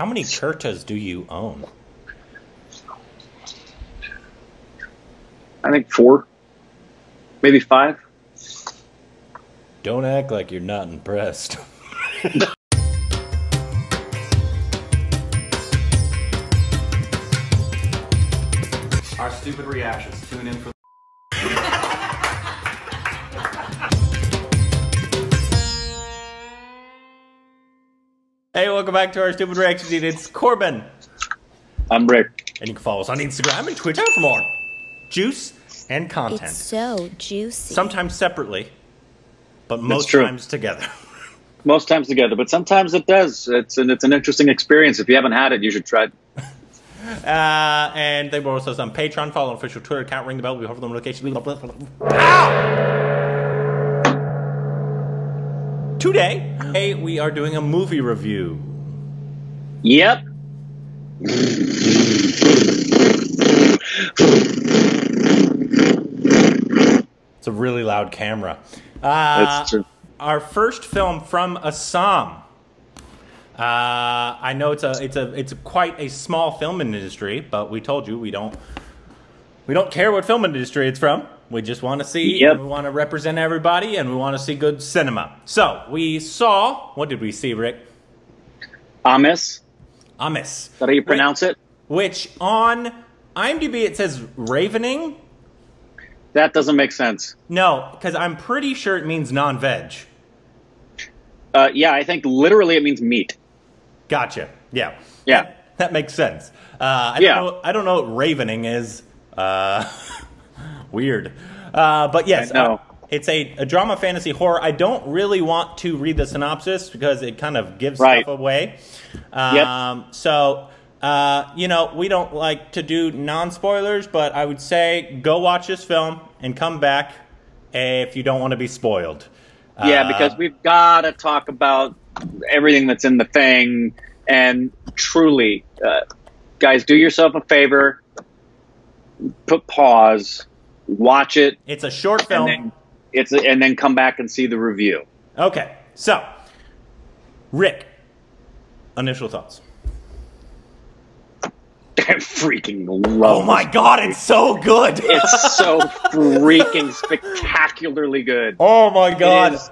How many Kurtas do you own? I think four, maybe five. Don't act like you're not impressed. Our stupid reactions. Tune in for. Hey, welcome back to our stupid reaction. It's Korbin. I'm Rick. And you can follow us on Instagram and Twitter for more juice and content. It's so juicy. Sometimes separately, but most times together. Most times together, but sometimes it does. It's an it's an interesting experience. If you haven't had it, you should try. it. Uh, and they were also on Patreon. Follow official Twitter account. Ring the bell. We offer them notification. Ow! Today, hey, we are doing a movie review. Yep. It's a really loud camera. Uh, That's true. Our first film from Assam. Uh, I know it's a it's a it's quite a small film industry, but we told you we don't we don't care what film industry it's from. We just want to see, Yep. we want to represent everybody, and we want to see good cinema. So we saw. What did we see, Rick? Aamis. Aamis. Is that how you pronounce it? Which on IMDb it says ravening. That doesn't make sense. No, because I'm pretty sure it means non-veg. Uh, yeah, I think literally it means meat. Gotcha. Yeah. Yeah. That, that makes sense. Uh, I Yeah. Don't know, I don't know what ravening is. Uh, weird. Uh, but yes, uh, it's a, a drama fantasy horror. I don't really want to read the synopsis because it kind of gives Right. stuff away. Um, So, uh, you know, we don't like to do non spoilers, but I would say go watch this film and come back if you don't want to be spoiled. Yeah, Uh, because we've got to talk about everything that's in the thing. And truly, uh, guys, do yourself a favor. Put pause, watch it, it's a short film. then it's and then come back and see the review. Okay, so Rick, initial thoughts. I freaking love. Oh my god, it's so good! It's so freaking spectacularly good. oh my god, It is.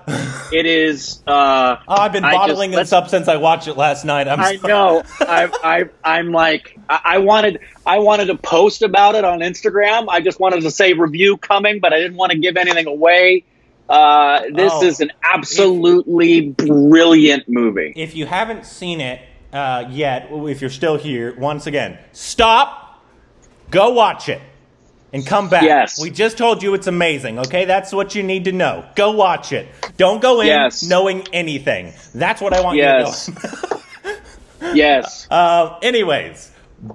It is uh, I've been I just- bottling this up since I watched it last night. I'm I sorry. know. I, I, I'm like, I, I wanted, I wanted to post about it on Instagram. I just wanted to say review coming, but I didn't want to give anything away. Uh, this Oh. is an absolutely brilliant movie. If you haven't seen it uh, yet, if you're still here, once again, stop, go watch it, and come back. Yes. We just told you it's amazing, okay? That's what you need to know. Go watch it. Don't go in Yes. knowing anything. That's what I want Yes. you to know. Yes. Uh, anyways,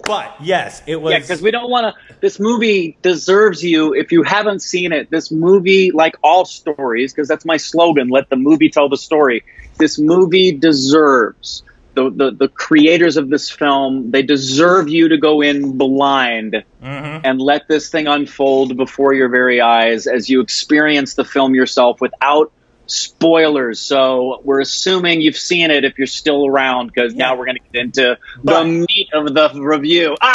but yes, it was. Yeah, because we don't want to. This movie deserves you. If you haven't seen it, this movie, like all stories, because that's my slogan: "Let the movie tell the story." This movie deserves the, the the creators of this film. They deserve you to go in blind mm-hmm. and let this thing unfold before your very eyes as you experience the film yourself without spoilers. So we're assuming you've seen it if you're still around, because now we're going to get into But- the meat of the review.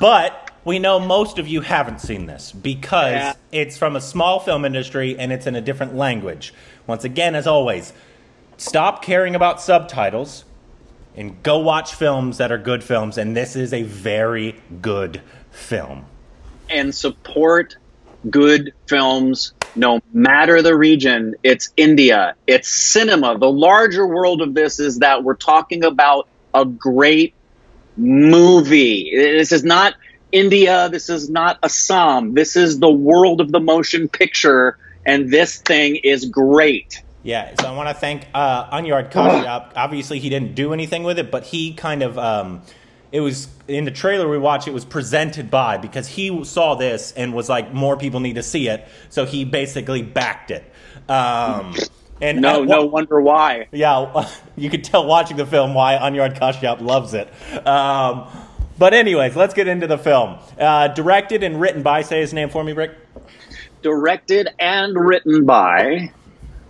But we know most of you haven't seen this because Yeah. it's from a small film industry and it's in a different language. Once again, as always, stop caring about subtitles and go watch films that are good films. And this is a very good film. and support good films no matter the region. It's India, it's cinema. The larger world of this is that we're talking about a great movie. This is not India, this is not Assam. This is the world of the motion picture, and this thing is great. Yeah, so I want to thank uh, Anurag Kashyap. Obviously, he didn't do anything with it, but he kind of. Um, it was in the trailer we watched. It was presented by because he saw this and was like, more people need to see it. So he basically backed it. Um, and No, at no wonder why. yeah, you could tell watching the film why Anurag Kashyap loves it. Um, but anyways, let's get into the film. Uh, directed and written by, say his name for me, Rick. Directed and written by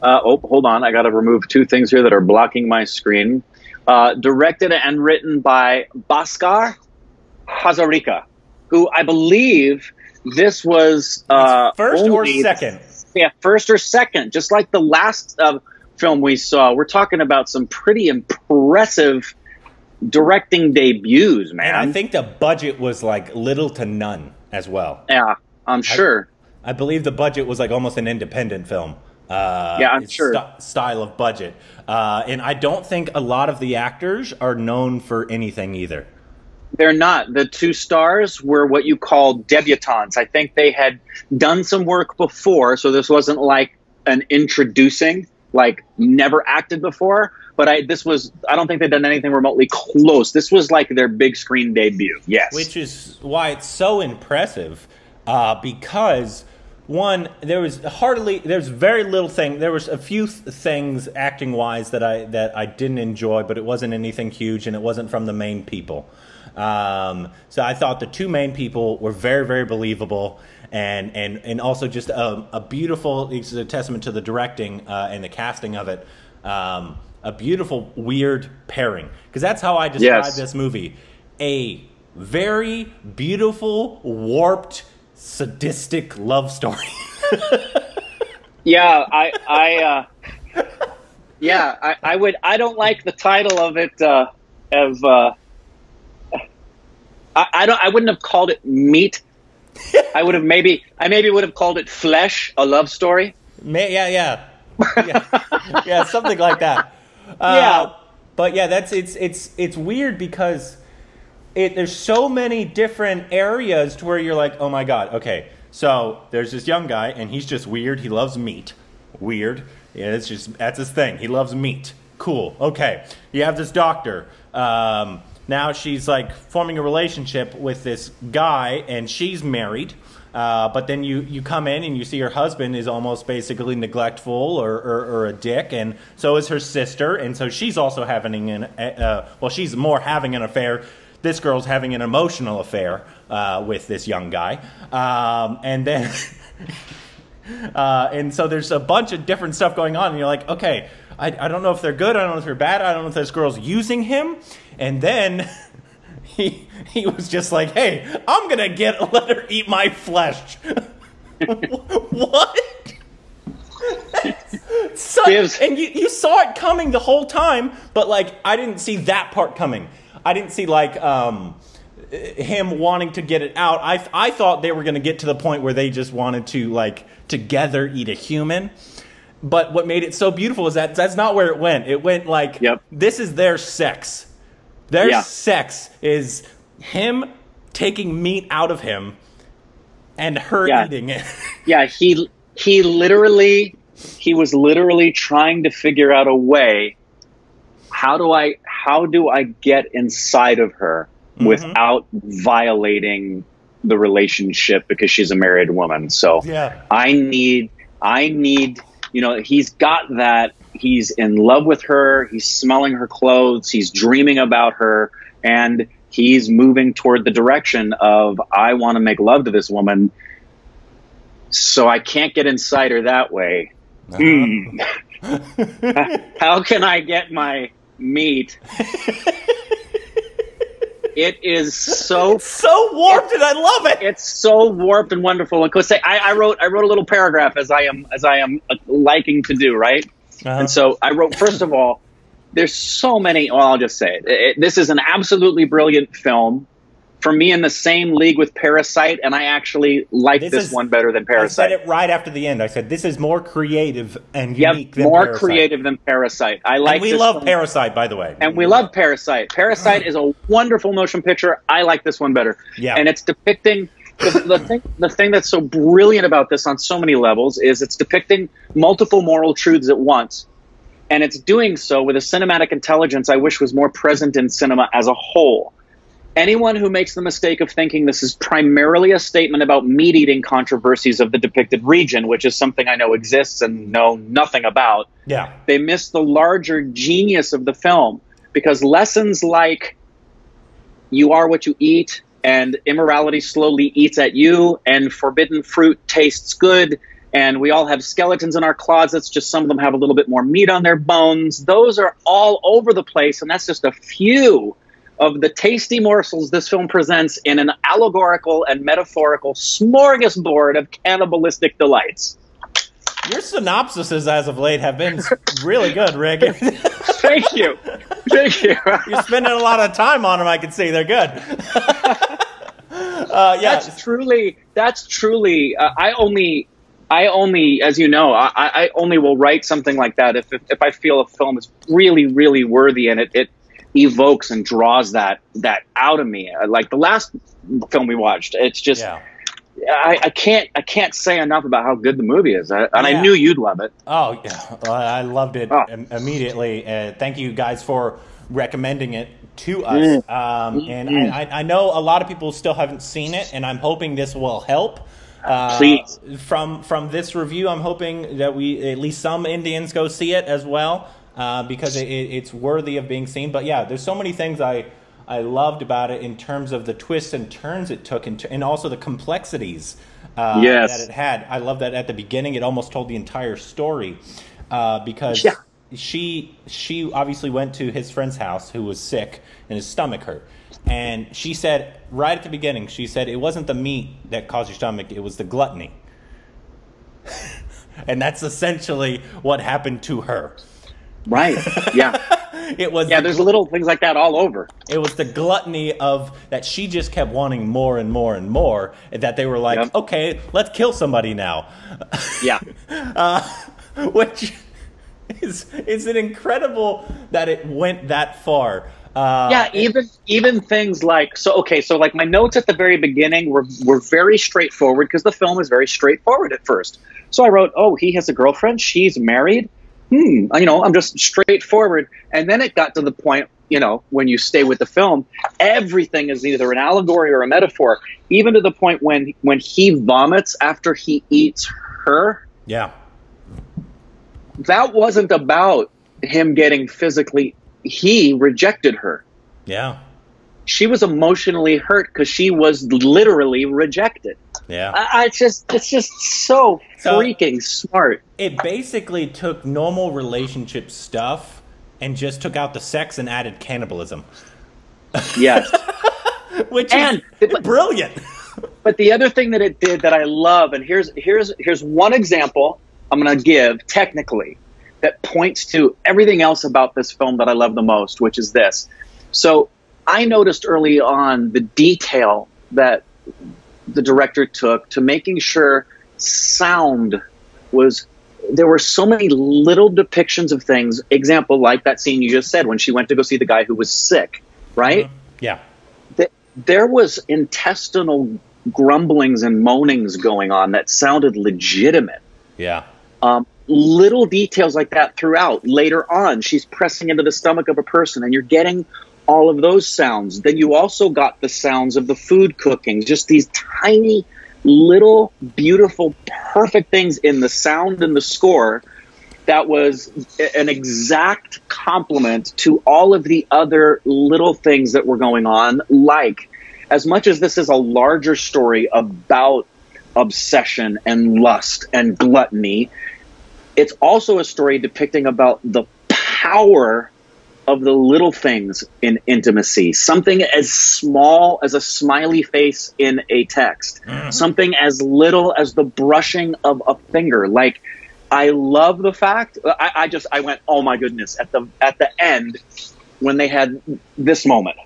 Uh, oh, hold on. I got to remove two things here that are blocking my screen. Uh, directed and written by Bhaskar Hazarika, who I believe this was uh, First or second? Yeah, first or second. Just like the last uh, film we saw, we're talking about some pretty impressive directing debuts, man. And I think the budget was like little to none as well. yeah, I'm sure. I believe the budget was like almost an independent film. Uh, Yeah, I'm sure. st- style of budget, uh, and I don't think a lot of the actors are known for anything either. They're not. The two stars were what you call debutantes. I think they had done some work before, so this wasn't like an introducing, like never acted before. But I, this was. I don't think they'd done anything remotely close. This was like their big screen debut. Yes. which is why it's so impressive uh, because one there was hardly there's very little thing there was a few th- things acting wise that i that i didn't enjoy but it wasn't anything huge and it wasn't from the main people. Um, so i thought the two main people were very very believable and and and also just a, a beautiful it's a testament to the directing uh, and the casting of it um, a beautiful weird pairing. Because that's how i describe Yes. this movie. A very beautiful, warped, sadistic love story. Yeah, I, I, uh, yeah, I, I would. I don't like the title of it. Uh, of, uh, I, I don't. I wouldn't have called it meat. I would have maybe. I maybe would have called it flesh, a love story. May, yeah, yeah, yeah, yeah, something like that. Uh, Yeah. but yeah, that's it's it's it's weird because it there's so many different areas to where you're like, oh my god, okay. So there's this young guy and he's just weird. He loves meat. Weird. Yeah, it's just that's his thing. He loves meat. Cool. Okay. You have this doctor. Um, now she's like forming a relationship with this guy, and she's married. Uh, but then you, you come in and you see her husband is almost basically neglectful or, or, or a dick, and so is her sister, and so she's also having an uh, well, she's more having an affair. This girl's having an emotional affair uh, with this young guy, um, and then uh, and so there's a bunch of different stuff going on, and you're like, okay, I, I don't know if they're good, I don't know if they're bad, I don't know if this girl's using him, and then he he was just like, hey, I'm gonna get let her eat my flesh. what? So- Gives- and you, you saw it coming the whole time, but like I didn't see that part coming. I didn't see like um, him wanting to get it out. I I thought they were going to get to the point where they just wanted to like together eat a human. But what made it so beautiful is that that's not where it went. It went like Yep. this is their sex. Their Yeah. sex is him taking meat out of him and her Yeah. eating it. Yeah, he he literally he was literally trying to figure out a way. How do I how do I get inside of her mm-hmm. without violating the relationship because she's a married woman. So Yeah. I need I need you know he's got that. He's in love with her. He's smelling her clothes. He's dreaming about her. And he's moving toward the direction of I want to make love to this woman so I can't get inside her that way. Hmm. How can I get my meat? it is so so warped and I love it. it's so warped and wonderful. And Kosei, I, I wrote I wrote a little paragraph as I am as I am uh, liking to do, right? Uh-huh. And so I wrote first of all, there's so many. Well, I'll just say it. It- This is an absolutely brilliant film. For me, in the same league with Parasite, and I actually like This this, is- one better than Parasite. I said it right after the end. I said this is more creative and Yep, unique than more Parasite. creative than Parasite. I like. And we love film. Parasite, by the way. and we love Parasite. Parasite is a wonderful motion picture. I like this one better. Yeah. And it's depicting the, the thing. The thing that's so brilliant about this on so many levels is it's depicting multiple moral truths at once, and it's doing so with a cinematic intelligence I wish was more present in cinema as a whole. Anyone who makes the mistake of thinking this is primarily a statement about meat eating controversies of the depicted region, which is something I know exists and know nothing about, Yeah. they miss the larger genius of the film because lessons like you are what you eat and immorality slowly eats at you and forbidden fruit tastes good and we all have skeletons in our closets. Just some of them have a little bit more meat on their bones. Those are all over the place, and that's just a few of the tasty morsels this film presents in an allegorical and metaphorical smorgasbord of cannibalistic delights. Your synopsises as of late have been really good, Rick. Thank you. Thank you. You're spending a lot of time on them. I can see they're good. uh, yeah, That's truly, that's truly, uh, I only, I only, as you know, I, I only will write something like that if, if, if I feel a film is really, really worthy and it, it evokes and draws that, that out of me. Like the last film we watched, it's just, yeah. I, I can't, I can't say enough about how good the movie is. I, and Yeah. I knew you'd love it. Oh, yeah. Well, I loved it Oh. im- immediately. Uh, thank you guys for recommending it to us. Mm. Um, and I, I know a lot of people still haven't seen it, and I'm hoping this will help. Uh, Please. From from this review, I'm hoping that we at least some Indians go see it as well uh, because it, it, it's worthy of being seen. But yeah, there's so many things I I loved about it in terms of the twists and turns it took, and, and also the complexities uh, Yes. that it had. I love that at the beginning it almost told the entire story uh, because Yeah. she she obviously went to his friend's house who was sick and his stomach hurt. And she said right at the beginning, she said it wasn't the meat that caused your stomach, it was the gluttony. and that's essentially what happened to her. Right. Yeah. It was Yeah. the There's little things like that all over. it was the gluttony of that she just kept wanting more and more and more and that they were like, Yep. "Okay, let's kill somebody now." Yeah. which is is an incredible that it went that far. Uh, yeah even even things like so okay so like my notes at the very beginning were were very straightforward because the film is very straightforward at first so i wrote oh he has a girlfriend she's married hmm you know i'm just straightforward. And then it got to the point you know when you stay with the film everything is either an allegory or a metaphor. Even to the point when when he vomits after he eats her. Yeah, that wasn't about him getting physically he rejected her. Yeah, she was emotionally hurt because she was literally rejected. yeah. I, I just, it's just so, So- freaking smart. it basically took normal relationship stuff and just took out the sex and added cannibalism, Yes. which And- is brilliant. but the other thing that it did that I love, and here's here's here's one example I'm going to give technically that points to everything else about this film that I love the most, which is this. So I noticed early on the detail that the director took to making sure sound was there were so many little depictions of things. Example like that scene you just said when she went to go see the guy who was sick right? Yeah, th- there was intestinal grumblings and moanings going on that sounded legitimate. Yeah, um, little details like that throughout. Later on, she's pressing into the stomach of a person, and you're getting all of those sounds. Then you also got the sounds of the food cooking, just these tiny, little, beautiful, perfect things in the sound and the score that was an exact complement to all of the other little things that were going on. Like, as much as this is a larger story about obsession and lust and gluttony, it's also a story depicting about the power of the little things in intimacy. Something as small as a smiley face in a text, mm. something as little as the brushing of a finger. Like, I love the fact. I, I just I went, oh my goodness! At the at the end when they had this moment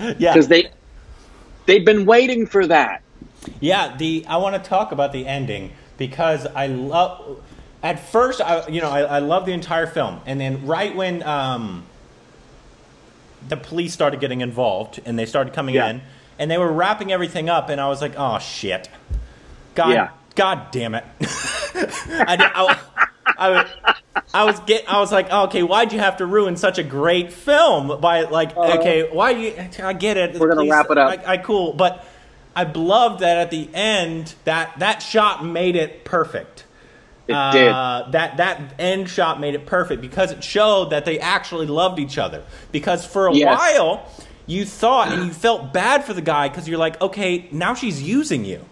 yeah. because they they've been waiting for that. Yeah, the I want to talk about the ending because I love. At first, I you know I, I love the entire film, and then right when um, the police started getting involved and they started coming Yeah. in, and they were wrapping everything up, and I was like, oh shit, God, Yeah. God damn it! I, did- I, I, I was get I was like, oh, okay, why'd you have to ruin such a great film by like, okay, why you? I get it. Uh, We're gonna Please, wrap it up. I, I cool, but I loved that at the end that that shot made it perfect. It uh, That that end shot made it perfect because it showed that they actually loved each other. Because for a Yes. while you thought and you felt bad for the guy because you're like, okay, now she's using you.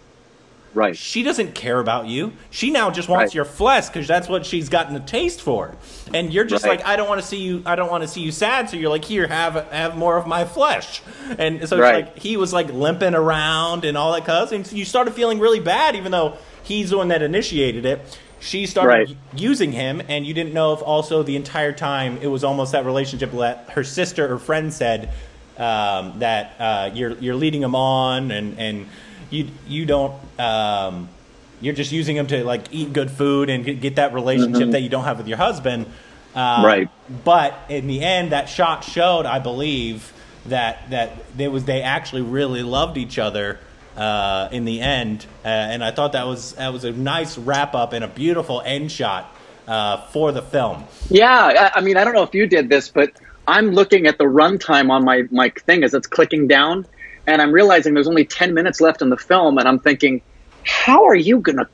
Right. She doesn't care about you. She now just wants Right. your flesh because that's what she's gotten a taste for. And you're just Right. like, I don't want to see you. I don't want to see you sad. So you're like, here, have have more of my flesh. And so Right. it's like he was like limping around and all that cuz and so you started feeling really bad, even though he's the one that initiated it. She started Right. using him, and you didn't know if also the entire time it was almost that relationship that her sister or friend said um, that uh, you're you're leading him on, and and you you don't. Um, you're just using him to like eat good food and get, get that relationship that you don't have with your husband. Uh, Right. But in the end, that shot showed, I believe, that that they was they actually really loved each other uh, in the end, uh, and I thought that was that was a nice wrap up and a beautiful end shot uh, for the film. Yeah, I, I mean, I don't know if you did this, but I'm looking at the runtime on my my thing as it's clicking down, and I'm realizing there's only 10 minutes left in the film, and I'm thinking, how are you gonna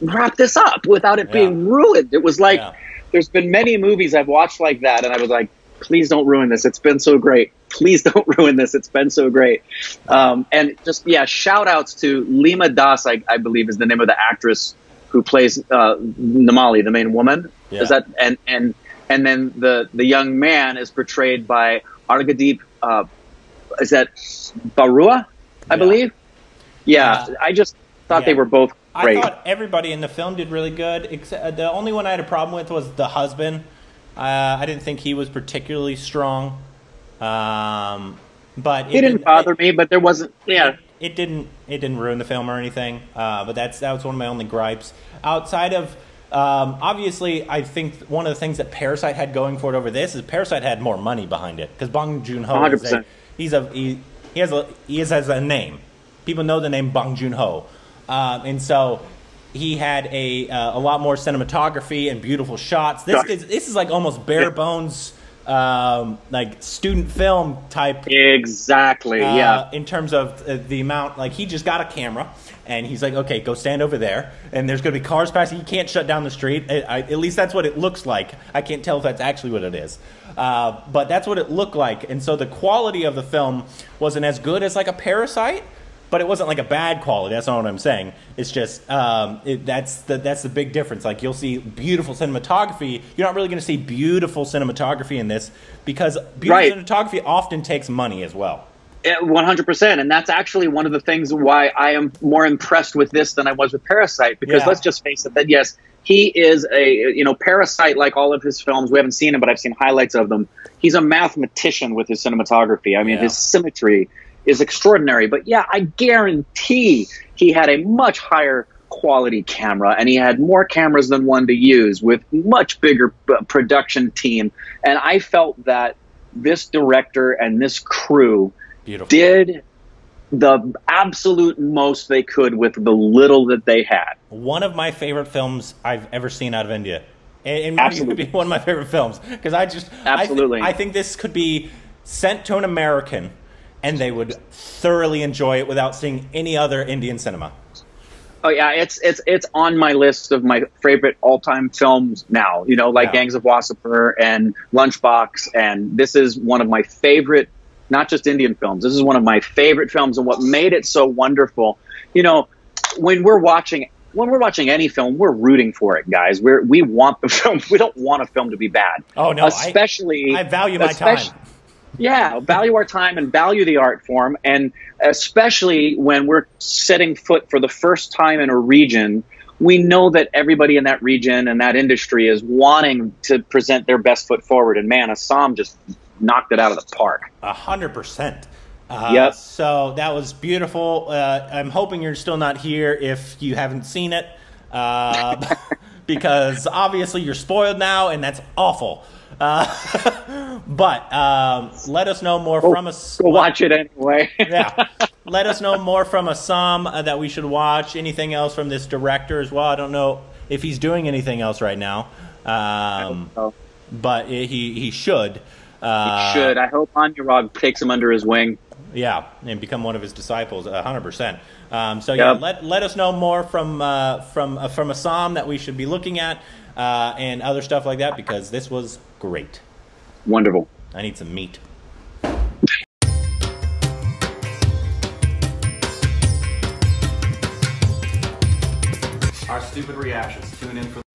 wrap this up without it Yeah. being ruined? It was like Yeah. there's been many movies I've watched like that, and I was like, please don't ruin this. It's been so great. Please don't ruin this. It's been so great. Um, and just yeah, shout outs to Lima Das, I, I believe is the name of the actress who plays uh, Namali, the main woman. Yeah. Is that and and and then the the young man is portrayed by Arghadeep. Uh, is that Baruah? I Yeah. believe. Yeah, Yeah. I just thought they were both great. I thought everybody in the film did really good. Except uh, the only one I had a problem with was the husband. Uh, I didn't think he was particularly strong. Um, but it didn't bother me, but there wasn't. Yeah, it, it didn't it didn't ruin the film or anything. Uh, but that's that was one of my only gripes. Outside of um, obviously, I think one of the things that Parasite had going for it over this is Parasite had more money behind it because Bong Joon Ho is a 100%. he's a he, he has a he is, has a name. People know the name Bong Joon Ho, um, and so he had a uh, a lot more cinematography and beautiful shots. This is this is like almost bare bones. Um, like student film type exactly. uh, yeah, in terms of uh, the amount, like he just got a camera and he's like, okay, go stand over there, and there's going to be cars passing. You can't shut down the street. I, I, at least that's what it looks like. I can't tell if that's actually what it is, uh, but that's what it looked like. And so the quality of the film wasn't as good as like a Parasite. But it wasn't like a bad quality. That's not what I'm saying. It's just um, it, that's the that's the big difference. Like you'll see beautiful cinematography. You're not really going to see beautiful cinematography in this because beautiful Right. cinematography often takes money as well. One hundred percent, and that's actually one of the things why I am more impressed with this than I was with Parasite. Because Yeah. let's just face it, that yes, he is a you know Parasite, like all of his films. We haven't seen him, but I've seen highlights of them. He's a mathematician with his cinematography. I mean, Yeah. his symmetry is extraordinary. But yeah, I guarantee he had a much higher quality camera and he had more cameras than one to use with much bigger uh, production team and i felt that this director and this crew Beautiful. did the absolute most they could with the little that they had. one of my favorite films I've ever seen out of India. It, it Absolutely. be one of my favorite films because I just I thi- Absolutely. I, think this could be sent to an American and they would thoroughly enjoy it without seeing any other Indian cinema. Oh yeah, it's it's it's on my list of my favorite all-time films now. You know, like Yeah. Gangs of Wasseypur and Lunchbox, and this is one of my favorite, not just Indian films. This is one of my favorite films, and what made it so wonderful. You know, when we're watching. When we're watching any film, we're rooting for it, guys. We're, we want the film. We don't want a film to be bad. Oh, no, I- especially I value my especially- time. Yeah, value our time and value the art form, and especially when we're setting foot for the first time in a region, we know that everybody in that region and that industry is wanting to present their best foot forward. And man, Assam just knocked it out of the park. A hundred percent. Uh, Yep. So that was beautiful. Uh, I'm hoping you're still not here if you haven't seen it, uh, because obviously you're spoiled now, and that's awful. Uh, but um, let us know more from us. Go watch it anyway. yeah. Let us know more from Assam uh, that we should watch. Anything else from this director as well? I don't know if he's doing anything else right now, um, So, but he he should. Uh, should I hope Anurag takes him under his wing? yeah, and become one of his disciples, hundred percent. Um, so yeah, Yep. let let us know more from uh, from uh, from Assam that we should be looking at uh, and other stuff like that because this was Great. Wonderful. I need some meat. Our stupid reactions. Tune in for.